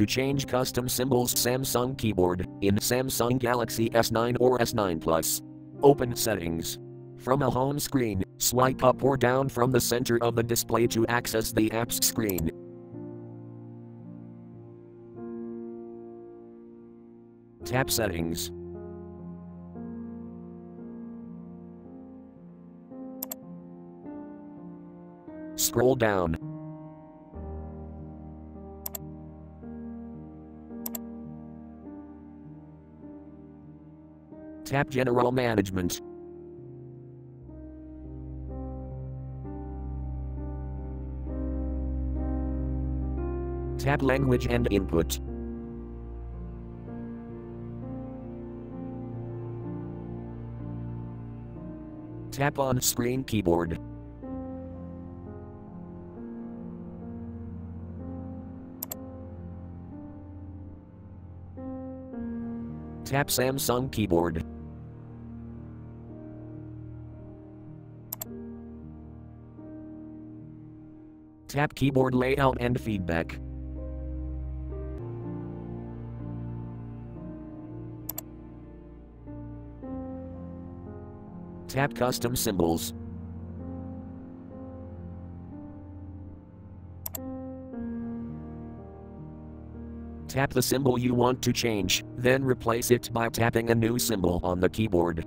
To change custom symbols Samsung keyboard in Samsung Galaxy S9 or S9 Plus. Open settings. From a home screen, swipe up or down from the center of the display to access the apps screen. Tap Settings. Scroll down. Tap General Management. Tap Language and Input. Tap on Screen Keyboard. Tap Samsung Keyboard. Tap Keyboard Layout and Feedback. Tap Custom Symbols. Tap the symbol you want to change, then replace it by tapping a new symbol on the keyboard.